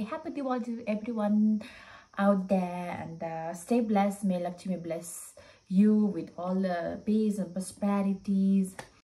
happy Diwali to everyone out there and uh, stay blessed. May Lakshmi bless you with all the peace and prosperities